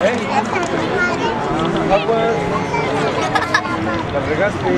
¿Eh? Ah, pues. La regaste.